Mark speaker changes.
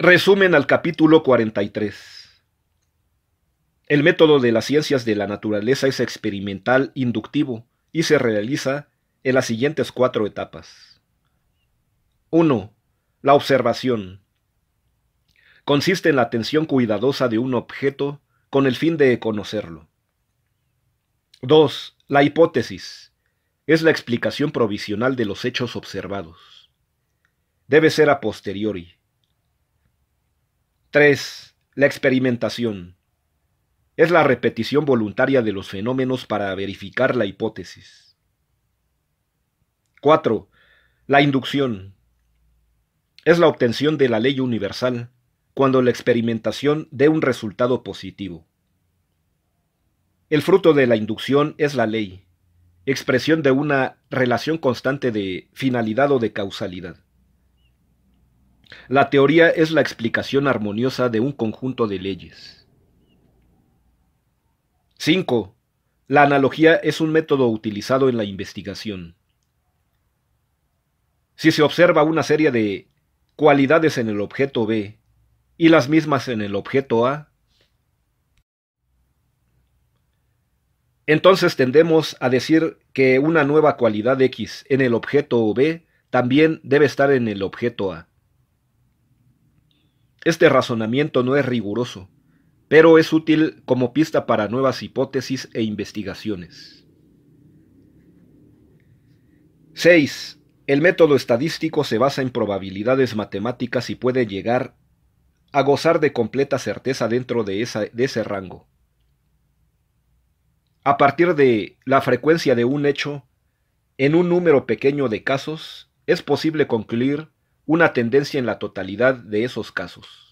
Speaker 1: Resumen al capítulo 43. El método de las ciencias de la naturaleza es experimental inductivo y se realiza en las siguientes cuatro etapas. 1. La observación. Consiste en la atención cuidadosa de un objeto con el fin de conocerlo. 2. La hipótesis. Es la explicación provisional de los hechos observados. Debe ser a posteriori 3. La experimentación. Es la repetición voluntaria de los fenómenos para verificar la hipótesis. 4. La inducción. Es la obtención de la ley universal cuando la experimentación dé un resultado positivo. El fruto de la inducción es la ley, expresión de una relación constante de finalidad o de causalidad. La teoría es la explicación armoniosa de un conjunto de leyes. 5. La analogía es un método utilizado en la investigación. Si se observa una serie de cualidades en el objeto B y las mismas en el objeto A, entonces tendemos a decir que una nueva cualidad X en el objeto B también debe estar en el objeto A. Este razonamiento no es riguroso, pero es útil como pista para nuevas hipótesis e investigaciones. 6. El método estadístico se basa en probabilidades matemáticas y puede llegar a gozar de completa certeza dentro de, de ese rango. A partir de la frecuencia de un hecho, en un número pequeño de casos, es posible concluir una tendencia en la totalidad de esos casos.